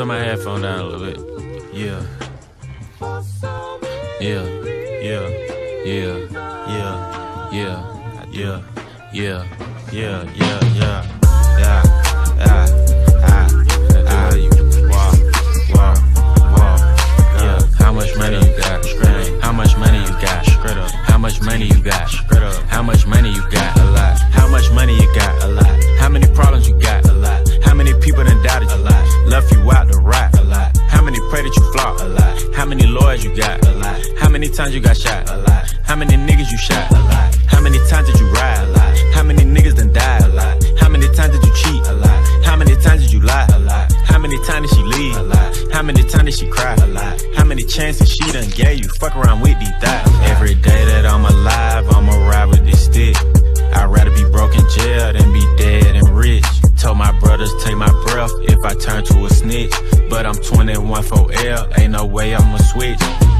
turn my headphone down a little bit. Yeah. Yeah. Yeah. Yeah. Yeah. Yeah. Yeah. Yeah. Yeah. Yeah. Yeah. Yeah. Yeah. Ah. Ah. How much money you got? How much money you got? How much money you got? How much money you got? A lot. How much money you got? A lot. Flop? A lot. How many lawyers you got? A lot. How many times you got shot? A lot. How many niggas you shot? A lot. How many times did you ride? A lot. How many niggas done died? A lot. How many times did you cheat? A lot. How many times did you lie? A lot. How many times did she leave? A lot. How many times did she cry? A lot. How many chances she done gave you? Fuck around with these thighs. Every day that I'm alive, I'ma ride with this stick. I'd rather be broke in jail than be dead and rich. Told my brothers take my breath if I turn to a snitch. But I'm 21 for L, ain't no way I'ma switch.